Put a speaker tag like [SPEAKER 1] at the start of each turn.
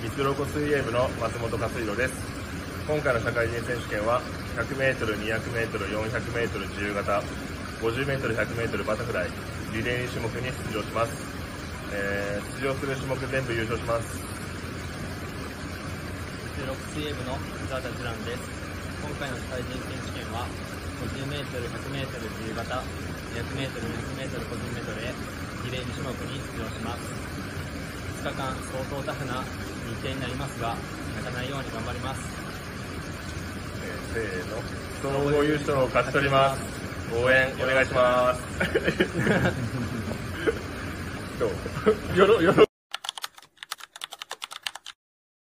[SPEAKER 1] 水泳部の松本克弘です。今回の社会人選手権は 100m、200m、400m 自由形 50m、100m バタフライリレー種目に出場します、えー、出場する種目全部優勝します。
[SPEAKER 2] 16水泳部の伊沢達郎です。今回の社会人選手権は 50m、100m 自由形 200m、200m 個人メドレーリレー2種目に出場します。日間相当タフな日程になりますが泣かないように頑張ります、
[SPEAKER 1] えー、せーの総合優勝を勝ち取ります。応援お願いします。どう？よろよろ